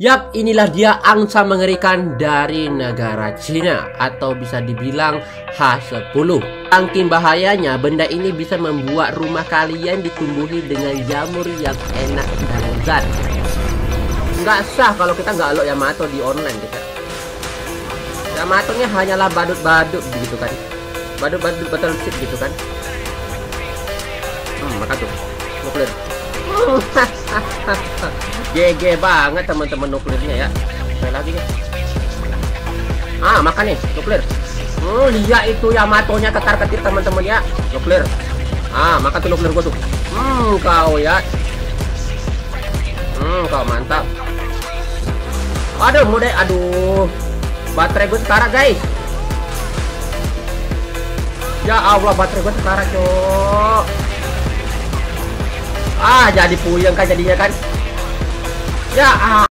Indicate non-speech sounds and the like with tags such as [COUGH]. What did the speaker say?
Yap, inilah dia angsa mengerikan dari negara Cina atau bisa dibilang H10. Saking bahayanya, benda ini bisa membuat rumah kalian ditumbuhi dengan jamur yang enak dan lezat. Nggak sah kalau kita nggak lo Yamato di online kita. Yamato-nya hanyalah badut-badut gitu kan. Badut-badut battleship gitu kan. Hmm, maka tuh. Nuklir. [LAUGHS] GG banget teman-teman nuklirnya ya. Sekali lagi nih. Ah, makan nih nuklir. Hmm, lihat itu Yamato-nya ketar-ketir teman-teman ya. Nuklir. Ah, makan tuh nuklir gua tuh. Hmm, kau ya. Hmm, kau mantap. Aduh, mudah. Aduh. Baterai gue sekarat, guys. Ya Allah, baterai gue sekarat, cok. Ah, jadi puyeng kan jadinya kan. Ya, ah.